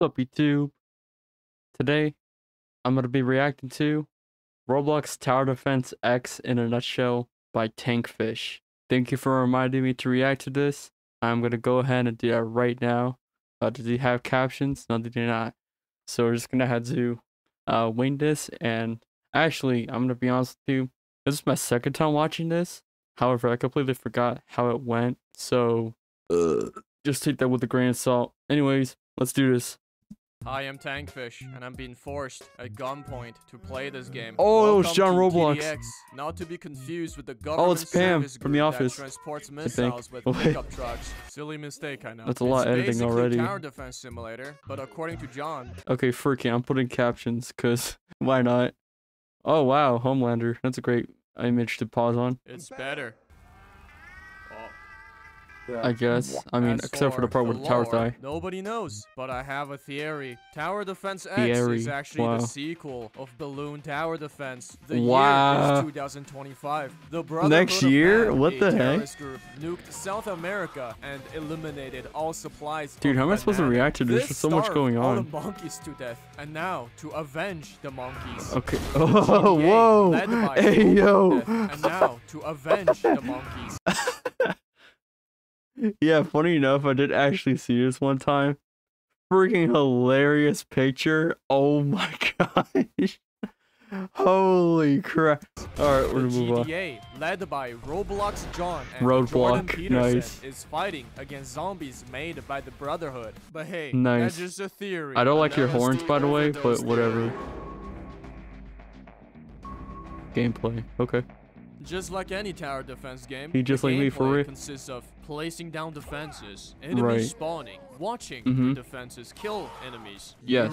What's up, YouTube? Today, I'm going to be reacting to Roblox Tower Defense X in a nutshell by Tankfish. Thank you for reminding me to react to this. I'm going to go ahead and do that right now. Uh, did he have captions? No, they did not. So we're just going to have to uh, wing this. And actually, I'm going to be honest with you. This is my second time watching this. However, I completely forgot how it went. So uh, just take that with a grain of salt. Anyways, let's do this. Hi, I'm Tankfish, and I'm being forced at gunpoint to play this game. Oh, it's Welcome John to Roblox. TDX, not to be confused with the government Oh, it's Pam service from The Office, transports missiles with pickup trucks. Silly mistake, I know. That's a lot of It's editing already. tower defense simulator, but according to John, Okay, freaking, I'm putting captions, because why not? Oh, wow, Homelander. That's a great image to pause on, it's better. I guess. I mean, As except for the part with the tower lore, thigh. Nobody knows, but I have a theory. Tower Defense X Theory, is actually wow. the sequel of Balloon Tower Defense. The Wow. year is 2025. The Brotherhood Next of year? Man, What the heck? terrorist group, nuked South America and eliminated all supplies. Dude, how am I supposed to react to this? There's so much starved going all on. the monkeys to death, and now to avenge the monkeys. Okay. Oh, whoa! Hey, yo! Death, and now to avenge the monkeys. Yeah, funny enough, I did actually see this one time. Freaking hilarious picture. Oh my gosh. Holy crap. Alright, we're gonna move on. GTA, led by Roblox John and Roadblock, Jordan Peterson, nice. is fighting against zombies made by the Brotherhood. But hey, Nice. that's just a theory. I don't like your horns, by the way, but whatever. Gameplay. Okay. Just like any tower defense game, He just like me, for real. consists of placing down defenses, enemies Right. spawning, watching Mhm. the defenses kill enemies. Yes,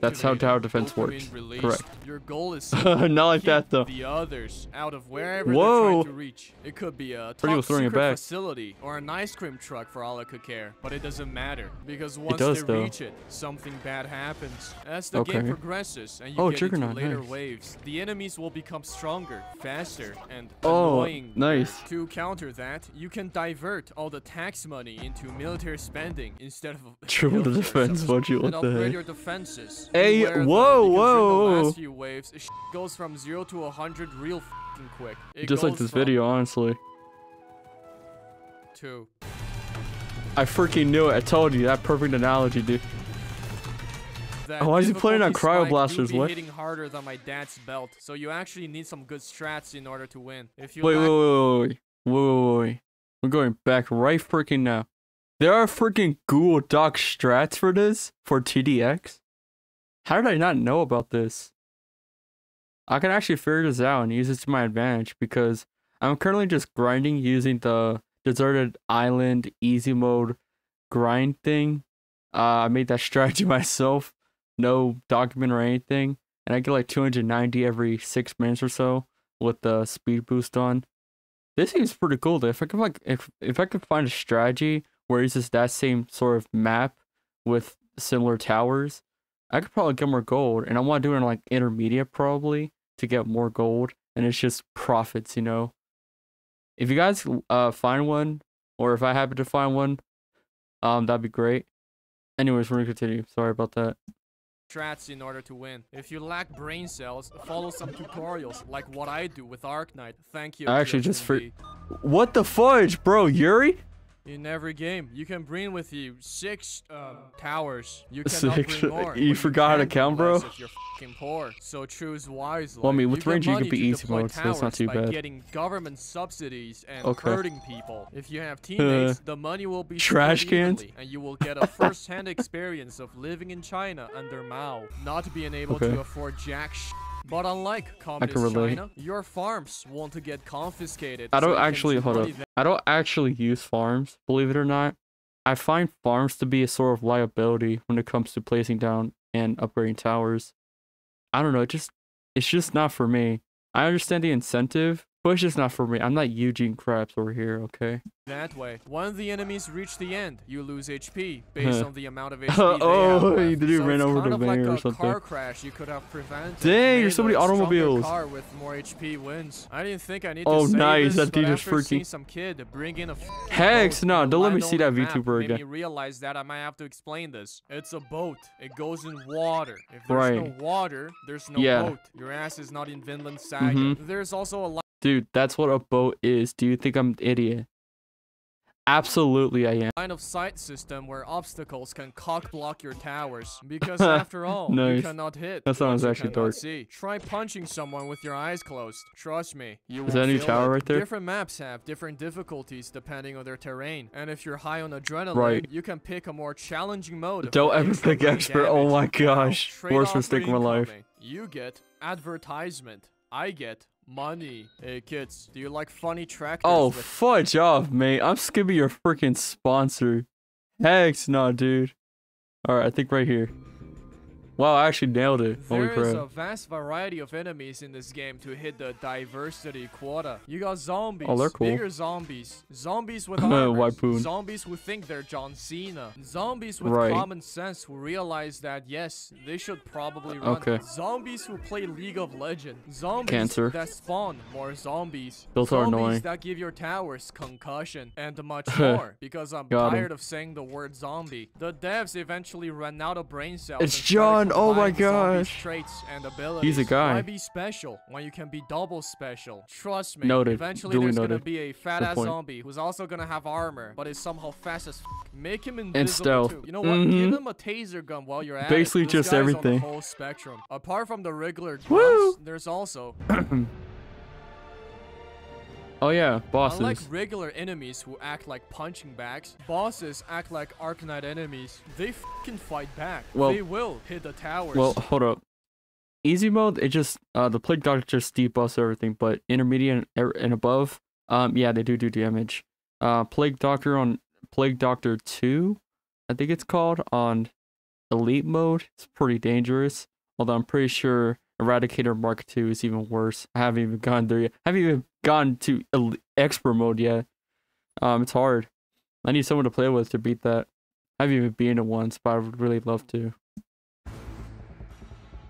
that's how tower defense works. released. Correct. Your goal is Not like that, though. The others out of wherever they're Whoa. trying to reach. It could be a Pretty top was throwing it secret back. facility or an ice cream truck for all I could care. But it doesn't matter because once does, they though. reach it, something bad happens. As the Okay. game progresses and you Oh, get Juggernaut, into later nice. waves, the enemies will become stronger, faster, and Oh, annoying. nice. To counter that, you can divert all the tax money into military spending instead of Triple the defense budget, what the upgrade heck? your defenses. Hey, Beware, whoa, whoa, the last few waves, it goes from 0 to 100 real fing quick. It Just like this video, honestly. To I freaking knew it. I told you. That perfect analogy, dude. Oh, why is he playing on cryo blasters, what? hitting harder than my dad's belt, so you actually need some good strats in order to win. If you Wait, wait, wait, wait, wait, wait, wait, wait. We're going back right freaking now. There are freaking Google Doc strats for this for TDX. How did I not know about this? I can actually figure this out and use this to my advantage because I'm currently just grinding using the deserted island easy mode grind thing. Uh, I made that strategy myself, no document or anything, and I get like 290 every six minutes or so with the speed boost on. This seems pretty cool though. If I could like if if I could find a strategy where it's just that same sort of map with similar towers, I could probably get more gold. And I want to do it in like intermediate probably to get more gold. And it's just profits, you know. If you guys uh find one, or if I happen to find one, um that'd be great. Anyways, we're gonna continue. Sorry about that. Strats in order to win. If you lack brain cells, follow some tutorials like what I do with Arknight. Thank you. I actually just for what the fudge, bro, Yuri? In every game, you can bring with you six um, towers. You cannot Six- bring more. you forgot how to count, bro? If you're poor, so choose wisely. Well, I mean, with you get you can be easy mode, so it's not too by bad. getting government subsidies and Okay. hurting people. If you have teammates, the money will be Trash cans? and you will get a first-hand experience of living in China under Mao, not being able Okay. to afford jack. But unlike communist. China, your farms won't get confiscated. I don't can actually hold up. I don't actually use farms, believe it or not. I find farms to be a sort of liability when it comes to placing down and upgrading towers. I don't know, it just it's just not for me. I understand the incentive Push is not for me. I'm not Eugene Krabs over here, okay? That way, when the enemies reach the end, you lose HP based Huh. on the amount of HP they Oh, have you did- so ran over the of like van or a something. car crash you could have prevented. Dang, there's so many automobiles. Car with more HP wins. I didn't think I need Oh, to nice, this, that dude is freaking- some kid bring in a Hex, no, don't let me see that VTuber made again. me realize that I might have to explain this. It's a boat. It goes in water. If there's no water, there's no Yeah. boat. Your ass is not in Vinland Saga. Mhm. There's also a lot Dude, that's what a boat is. Do you think I'm an idiot? Absolutely, I am. line of sight system where obstacles can cock block your towers because after all you cannot hit That sounds actually dark. see. try punching someone with your eyes closed trust me you Is that a new tower it. right there? different maps have different difficulties depending on their terrain and if you're high on adrenaline Right. you can pick a more challenging mode Don't ever pick expert. Oh my gosh. Worst mistake of my life. you get advertisement I get money. Hey kids, do you like funny tractors Oh, with fudge off, mate. I'm skipping your freaking sponsor. Hex no, dude. Alright, I think right here. Wow, I actually nailed it. Holy There is crap. a vast variety of enemies in this game to hit the diversity quota. You got zombies, Oh, they're cool. bigger zombies, zombies with armors, zombies who think they're John Cena, zombies with Right. common sense who realize that yes, they should probably run, Okay. zombies who play League of Legends, zombies Cancer. that spawn more zombies, Those are zombies annoying. that give your towers concussion, and much more. Because I'm Got tired of saying the word zombie. The devs eventually ran out of brain cells. It's and started John, oh my gosh. Traits and abilities. He's a guy. Why be special when you can be double special? Trust me. Noted. Eventually, Duly there's gonna noted. be a fat ass point. zombie who's also gonna have armor, but is somehow fast as. F- Make him And stealth. too. You know what? Give Mhm. him a taser gun while you're at Basically it. This just everything. On the whole spectrum. Apart from the regular Woo! grunts, there's also Oh yeah, bosses. Unlike regular enemies who act like punching bags, bosses act like Arknight enemies. They fucking fight back. Well- they will hit the towers. Well, hold up. Easy mode, it just uh the plague doctor just debuffs everything, but intermediate and, er- and above, um yeah, they do do damage. Uh plague doctor on plague doctor 2, I think it's called on elite mode. It's pretty dangerous. Although I'm pretty sure Eradicator Mark 2 is even worse. I haven't even gone there yet. I haven't even gone to expert mode yet. Um it's hard. I need someone to play with to beat that. I haven't even been it once, but I would really love to.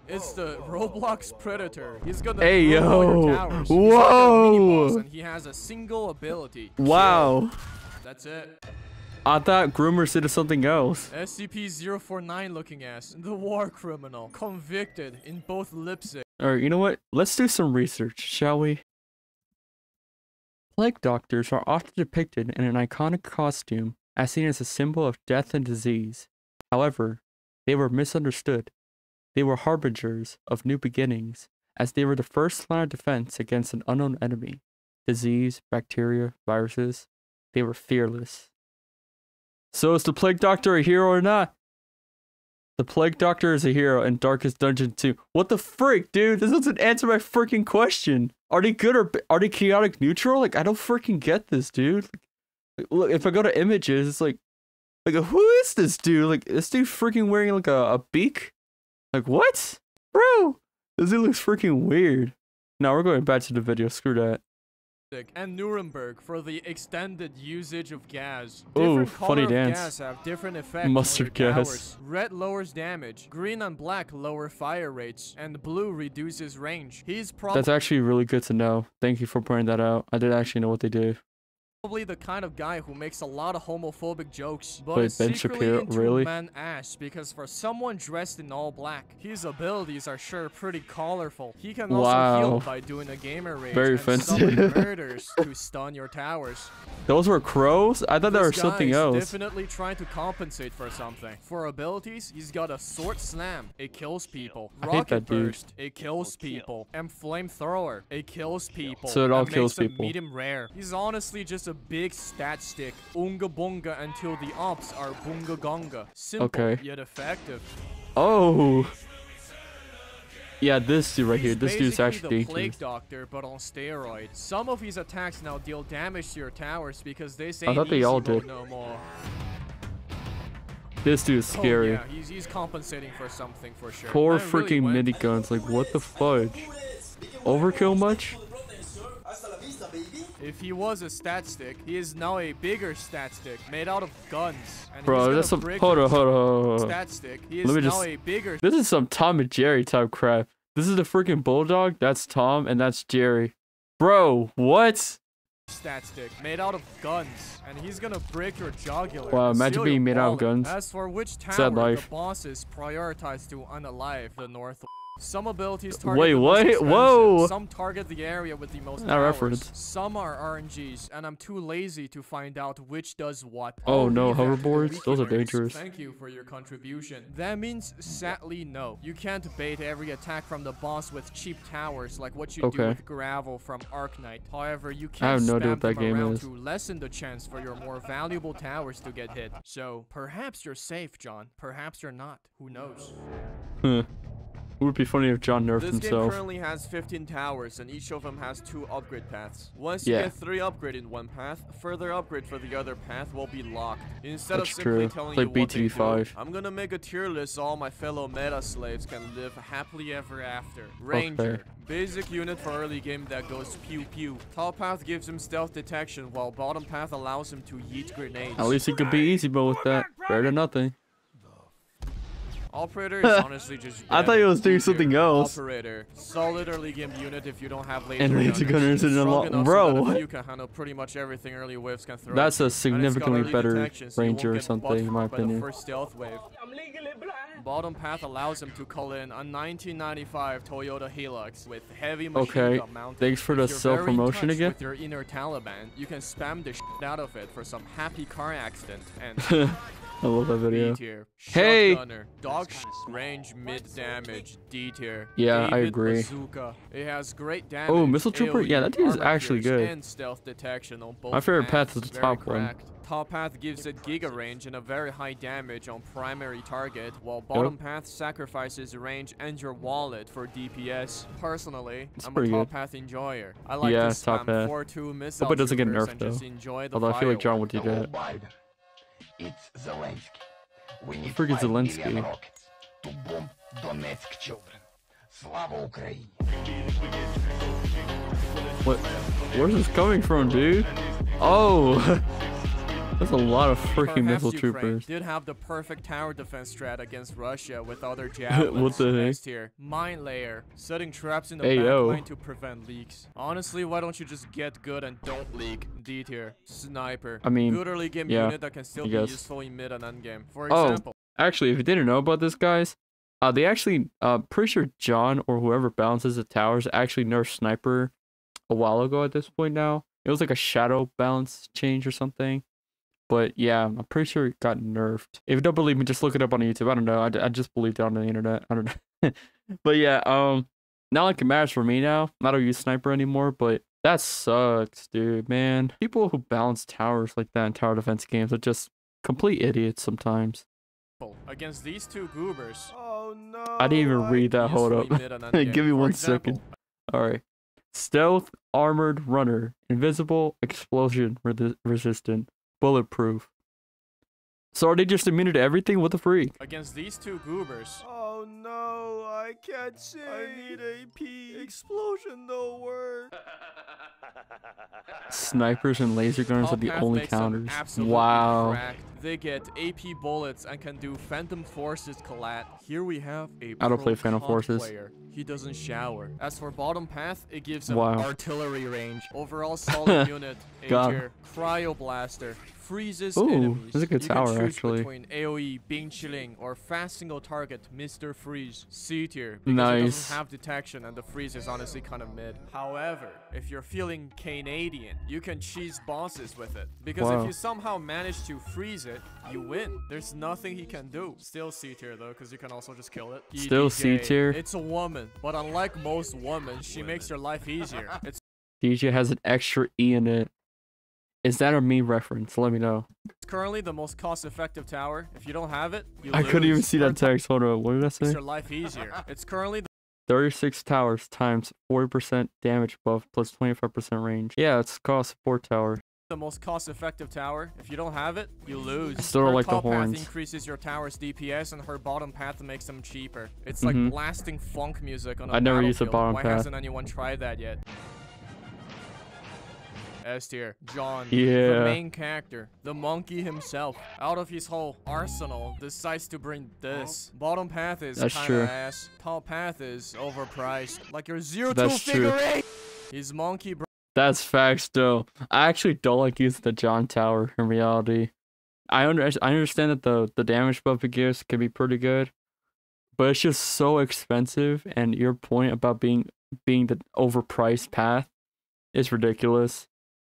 it's the Roblox Predator. He's gonna Hey, yo. towers. He's like Whoa. he has a single ability. Wow. That's it. I thought Groomer said something else. SCP-049 looking ass, the war criminal, convicted in both Leipzig. Alright, you know what? Let's do some research, shall we? Plague doctors are often depicted in an iconic costume as seen as a symbol of death and disease. However, they were misunderstood. They were harbingers of new beginnings, as they were the first line of defense against an unknown enemy disease, bacteria, viruses. They were fearless. So is the Plague Doctor a hero or not? The Plague Doctor is a hero in Darkest Dungeon 2. What the frick, dude? This doesn't answer my freaking question. Are they good or are they chaotic neutral? Like, I don't freaking get this, dude. Like, look, if I go to images, it's like, like, who is this dude? Like, this dude freaking wearing like a, a beak? Like, what? Bro, this dude looks freaking weird. Now we're going back to the video. Screw that. And Nuremberg for the extended usage of gas. Ooh, funny dance. gas have different effects Mustard gas. towers. Red lowers damage, green and black lower fire rates, and blue reduces range. He's prob- That's actually really good to know. Thank you for pointing that out. I didn't actually know what they do. Probably the kind of guy who makes a lot of homophobic jokes, but Wait, is Ben secretly Shapiro? into Really? man ass because for someone dressed in all black, his abilities are sure pretty colorful. He can also Wow. heal by doing a gamer rage Very offensive. murders to stun your towers. Those were crows? I thought This was something else. Definitely trying to compensate for something. For abilities, he's got a sword slam. It kills people. Rocket that dude. burst. It kills people. And flamethrower. It kills people. So it all kills people. Him medium rare. He's honestly just a big stat stick. Unga bunga until the ops are bunga gonga. Simple Okay. yet effective. Oh. Yeah, this dude right here. This dude's actually the plague doctor, but on steroids. Some of his attacks now deal damage to your towers because they say I thought they all did. no more. This dude's oh, scary. Oh, yeah, he's, he's compensating for something for sure. Four I freaking went- miniguns. Like, what the fudge? Overkill much? If he was a stat stick, he is now a bigger stat stick made out of guns. And he's Bro, gonna that's some. brick Hold your on, hold on, hold on. Stat stick. He is Let me now just- a bigger This is some Tom and Jerry type crap. This is the freaking bulldog. That's Tom, and that's Jerry. Bro, what? stat stick made out of guns, and he's gonna break your jugular. Wow, imagine being made out of guns. As for which tower Sad life. the bosses prioritize to unalive the north. Some abilities target Wait, what? Whoa. Some target the area with the most powers. reference. Some are RNGs, and I'm too lazy to find out which does what. Oh, no, leave that to the hoverboards? Those are dangerous. Thank you for your contribution. That means, sadly, no. You can't bait every attack from the boss with cheap towers like what you do with gravel from Arknight. However, you can I have no idea what that game around is. to lessen the chance for your more valuable towers to get hit. So, perhaps you're safe, John. Perhaps you're not. Who knows? Huh. It would be funny if John nerfed This game currently has 15 towers, and each of them has two upgrade paths. Once Yeah. you get three upgrade in one path, further upgrade for the other path will be locked. Instead That's of simply true. telling Like you what they do, BTV5. I'm gonna make a tier list so all my fellow meta slaves can live happily ever after. Ranger, basic unit for early game that goes pew pew. Top path gives him stealth detection, while bottom path allows him to yeet grenades. At least it could be easy mode with that. Better than nothing. Operator is honestly just. I thought he was doing something else. Operator, solid early game unit if you don't have laser And laser gunners in a lot- bro, so that you can handle pretty much everything early waves can throw. That's a you. And it's got significantly better detection, so ranger or something, in my opinion. first stealth wave. Bottom path allows him to call in a 1995 Toyota Hilux with heavy machine Okay, thanks for the you're very in self-promotion again. With your inner Taliban, you can spam the shit out of it for some happy car accident and I love that video. B tier. Hey! Shotgunner. Dog range mid damage. D tier. Yeah, I agree. Bazooka. It has great damage. Oh, Missile Trooper? AoE, Yeah, that dude is actually good. And stealth detection on both My favorite path is the Very top one. cracked. Top path gives it giga range and a very high damage on primary target, while bottom path sacrifices range and your wallet for DPS. Personally, It's I'm a pretty top good. path enjoyer. I like Yeah, to top spam path. 4-2 missile Hope it doesn't get nerfed, though. Although I feel like John would do Hello, that. It's Zelensky. We need Friggin' Zelensky. rockets to bomb Donetsk children. Slava Ukraine. What? Where's this coming from, dude? Oh, that's a lot of freaking Perhaps missile Ukraine troopers. did have the perfect tower defense strat against Russia with other javelins. the heck? Next here, mine layer, setting traps in the Hey, back yo. line to prevent leaks. Honestly, why don't you just get good and don't leak? D tier, sniper. I mean, good early game yeah, unit that can still be useful in mid and end game. For example. Oh, example, Actually, if you didn't know about this, guys, uh, they actually, uh, pretty sure John or whoever balances the towers actually nerfed Sniper a while ago at this point now. It was like a shadow balance change or something. But yeah, I'm pretty sure it got nerfed. If you don't believe me, just look it up on YouTube. I don't know. I, I just believed it on the internet. I don't know. but yeah, um, not like it matters for me now. I don't use Sniper anymore, but that sucks, dude, man. People who balance towers like that in tower defense games are just complete idiots sometimes. against these two goobers. Oh no. I didn't even read that. Hold up. in mid and end game. Give me For one example, second. All right. Stealth, armored runner, invisible, explosion resi- resistant, bulletproof. So are they just immune to everything? What the freak? Against these two goobers. Oh no, I can't see. I need AP. Explosion don't work. Snipers and laser gunners are the only counters. Wow. cracked. They get AP bullets and can do Phantom Forces collat. Here we have a I don't play Phantom Forces. Player. He doesn't shower. As for bottom path, it gives him Wow. artillery range. Overall solid unit. God. Cryo blaster. Freezes Ooh, enemies. that's a good you tower, can choose actually. between AoE, Bing Chilling, or fast single target, Mr. Freeze. C tier. Because it Nice. doesn't have detection and the freeze is honestly kind of mid. However, if you're feeling Canadian, you can cheese bosses with it. Because Wow. if you somehow manage to freeze it, you win. There's nothing he can do. Still C tier though, because you can also just kill it. Still C tier. It's a woman, but unlike most women, she makes your life easier. It's DJ has an extra E in it. Is that a me reference? Let me know. It's currently the most cost-effective tower. If you don't have it, you I couldn't even see that text. Hold on. What did I say? Makes your life easier. It's currently the 36 towers times 40% damage buff plus 25% range. Yeah, it's cost 4 tower. the most cost-effective tower. If you don't have it, you lose. I still her like the horns. path increases your tower's DPS, and her bottom path makes them cheaper. It's like Mhm. blasting funk music on a I never used the bottom Why path. hasn't anyone tried that yet? S tier, John. Yeah. The main character, the monkey himself, out of his whole arsenal, decides to bring this. Bottom path is That's kinda true. ass. Top path is overpriced. Like your zero That's two true. figure eight. His monkey br- That's facts, though. I actually don't like using the John Tower in reality. I under I understand that the the damage buff it gives can be pretty good, but it's just so expensive. And your point about being being the overpriced path is ridiculous.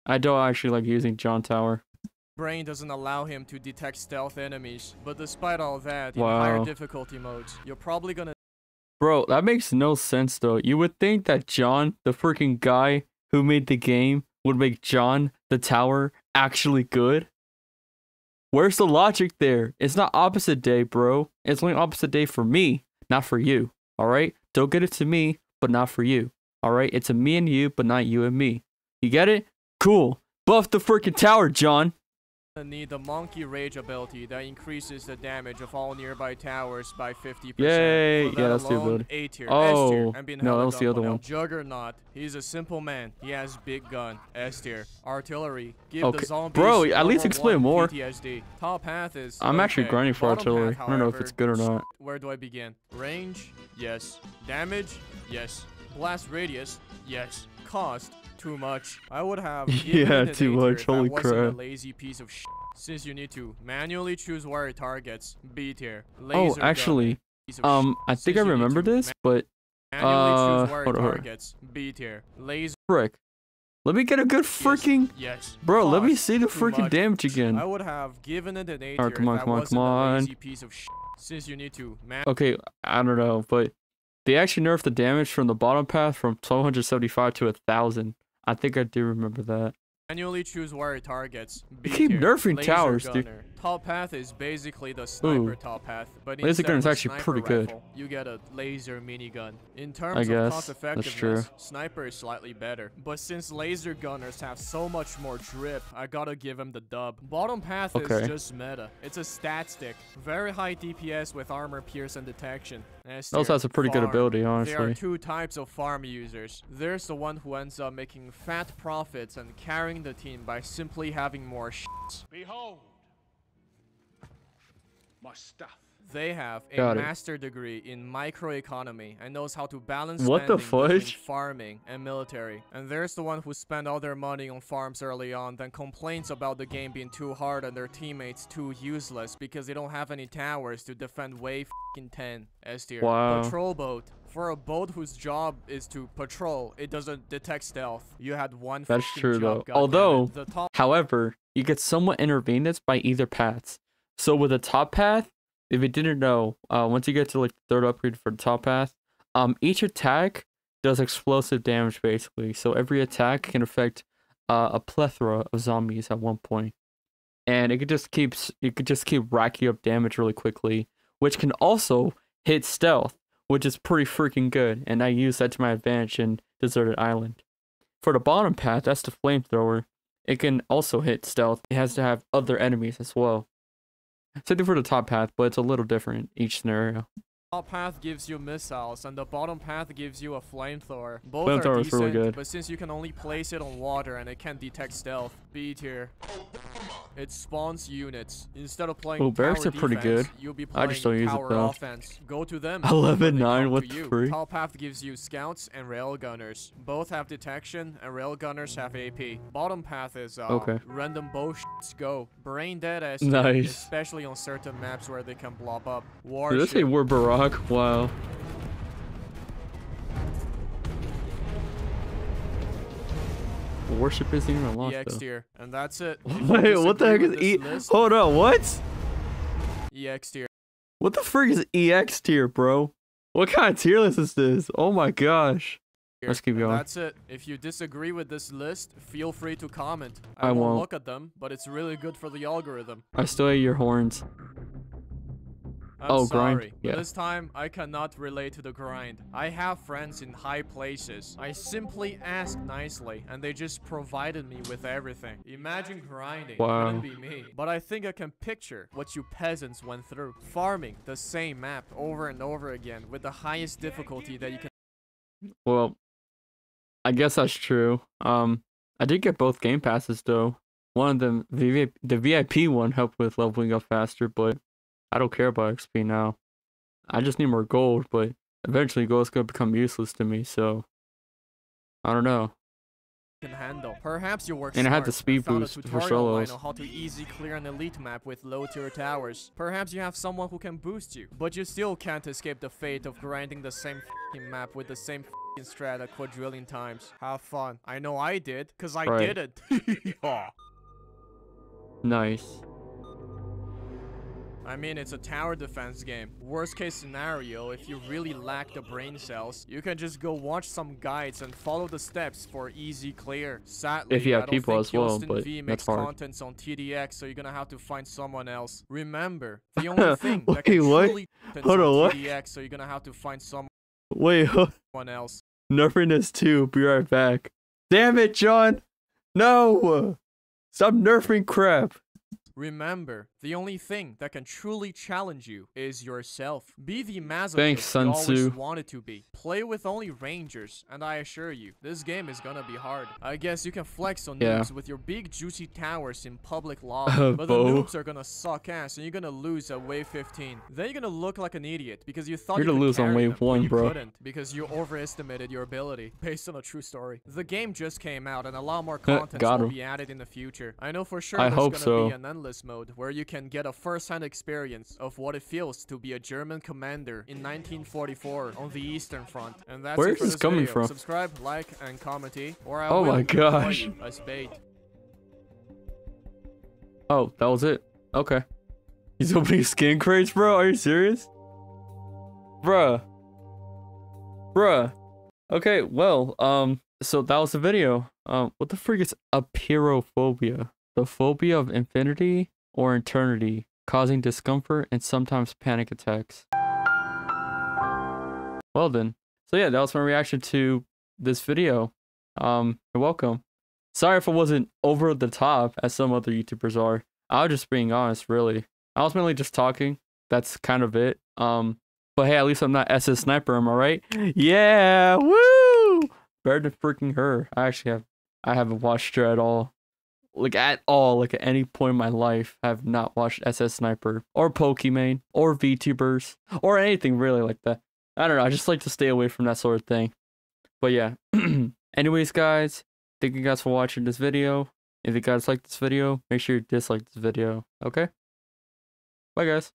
I don't actually like using John Tower. brain doesn't allow him to detect stealth enemies. But despite all that, in higher difficulty modes, you're probably gonna Bro, that makes no sense though. You would think that John, the freaking guy who made the game, would make John the tower actually good. Where's the logic there? It's not opposite day, bro. It's only opposite day for me, not for you. All right? Don't get it to me, but not for you. All right? It's a me and you, but not you and me. You get it? Cool. Buff the freaking tower, John. I need the monkey rage ability that increases the damage of all nearby towers by 50%. Yay. That Yeah, that's the ability. A tier, Oh, S tier, oh. and being no, that was the other will one. Juggernaut, he's a simple man. He has big gun. S tier. Artillery, give Okay, the zombies bro, at least explain more. PTSD. Top path is I'm actually grinding for Bottom artillery. path, I don't know if it's good or not. Where do I begin? Range? Yes. Damage? Yes. Blast radius? Yes. Cost? Too much. I would have Yeah, too A much. Holy crap. lazy piece of shit. Since you need to manually choose where it targets. B tier. Oh, actually, um. I think I remember this, but uh, hold on, targets. B tier. Laser. frick. Let me get a good freaking Yes. bro. Let me see the freaking much. damage again. I would have given it an A tier Alright, come on, come on, come on. piece of. Since you need to man Okay, I don't know, but they actually nerfed the damage from the bottom path from 1275 to 1000. I think I do remember that. Manually choose where it targets. Keep nerfing towers, dude. Gunner. Top path is basically the sniper Ooh. top path, but Laser instead gun is actually sniper pretty good. rifle, You get a laser minigun. In terms I of guess, cost that's effectiveness, true. sniper is slightly better. But since laser gunners have so much more drip, I gotta give him the dub. Bottom path Okay. is just meta. It's a stat stick, very high DPS with armor pierce and detection. S also has a pretty good farm. ability, There are honestly. two types of farm users. There's the one who ends up making fat profits and carrying the team by simply having more shits. Behold my stuff. They have a Got it. master degree in microeconomy and knows how to balance What the spending between fudge? farming and military. And there's the one who spent all their money on farms early on, then complains about the game being too hard and their teammates too useless because they don't have any towers to defend way fing 10 S tier. Wow. Patrol boat. For a boat whose job is to patrol, it doesn't detect stealth. You had one That's true, job, though. goddammit. Although- the top However, you get somewhat intravenous by either paths. So with the top path, if you didn't know, uh, once you get to like the third upgrade for the top path, um, each attack does explosive damage basically. So every attack can affect uh, a plethora of zombies at one point, and it could just keeps it could just keep racking up damage really quickly, which can also hit stealth, which is pretty freaking good. And I use that to my advantage in Deserted Island. For the bottom path, that's the flamethrower. It can also hit stealth. It has to have other enemies as well. Same thing for the top path, but it's a little different each scenario. top path gives you missiles and the bottom path gives you a flamethrower. Both Flamethrower are is really good. but since you can only place it on water and it can't detect stealth, B tier. It spawns units. Instead of playing Oh, barracks are pretty defense, good. You'll be I just don't use it, though. offense. Go to them. 11-9, when they come to the you. freak? Top path gives you scouts and railgunners. Both have detection and railgunners have AP. Bottom path is uh, Okay. random bullshits go. Brain dead as Nice. especially on certain maps where they can blob up. Did Warship. I say we're Barack? Wow. Warship isn't even unlocked EX though. tier, and that's it. Wait, what the heck is E? list, Hold on, what? EX tier. What the frick is EX tier, bro? What kind of tier list is this? Oh my gosh. Let's keep and going. That's it. If you disagree with this list, feel free to comment. I I, won't, won't. look at them, but it's really good for the algorithm. I still hate your horns. I'm Oh, grind, sorry, yeah. this time I cannot relate to the grind. I have friends in high places. I simply asked nicely, and they just provided me with everything. Imagine grinding. Wow. Couldn't be me. But I think I can picture what you peasants went through. Farming the same map over and over again with the highest difficulty that you can Well, I guess that's true. Um, I did get both game passes though. One of them, the the VIP one helped with leveling up faster, but I don't care about XP now. I just need more gold, but eventually gold's gonna become useless to me, so I don't know. can handle. Perhaps you work And I had the speed boost for solos. on how to easy clear an elite map with low tier towers. Perhaps you have someone who can boost you, but you still can't escape the fate of grinding the same fing map with the same fing strat a quadrillion times. Have fun. I know I did, cause I Right. did it. Yeah. Nice. I mean, it's a tower defense game. Worst case scenario, if you really lack the brain cells, you can just go watch some guides and follow the steps for easy clear. Sadly, If you have I don't people think as well, Houston but V that's makes hard. contents on TDX, so you're gonna have to find someone else. Remember, the only thing that can what? truly Hold on on, what? TDX, so you're gonna have to find someone Wait, someone else. nerfing this too. Be right back. Damn it, John! No! Stop nerfing crap. Remember, the only thing that can truly challenge you is yourself. Be the masochist Thanks, you Sun always Tzu. wanted to be. Play with only rangers, and I assure you, this game is gonna be hard. I guess you can flex on Yeah. noobs with your big juicy towers in public law, Uh, but the noobs are gonna suck ass, and you're gonna lose at wave 15. Then you're gonna look like an idiot because you thought You're you gonna lose on wave them, one, you bro. couldn't because you overestimated your ability, based on a true story. The game just came out, and a lot more content will be added in the future. I know for sure I there's hope gonna so. be an endless mode where you can get a first-hand experience of what it feels to be a German commander in 1944 on the Eastern Front. And that's Where is for this coming video. from? Subscribe, like, and comment, eh? or I Oh will my gosh. you as bait. Oh, that was it. Okay. He's opening skin crates, bro. Are you serious? Bruh. Bruh. Okay, well, um, so that was the video. Um, what the freak is apeirophobia? The phobia of infinity or eternity, causing discomfort and sometimes panic attacks. Well then. So yeah, that was my reaction to this video. Um, you're welcome. Sorry if I wasn't over the top as some other YouTubers are. I was just being honest, really. I was mainly just talking. That's kind of it. Um, but hey, at least I'm not SS Sniper, am I right? Yeah, woo! Better than freaking her. I actually have, I haven't watched her at all. Like at all, like at any point in my life, have not watched SS Sniper or Pokimane or VTubers or anything really like that. I don't know. I just like to stay away from that sort of thing. But yeah. Anyways, guys, thank you guys for watching this video. If you guys like this video, make sure you dislike this video. Okay? Bye, guys.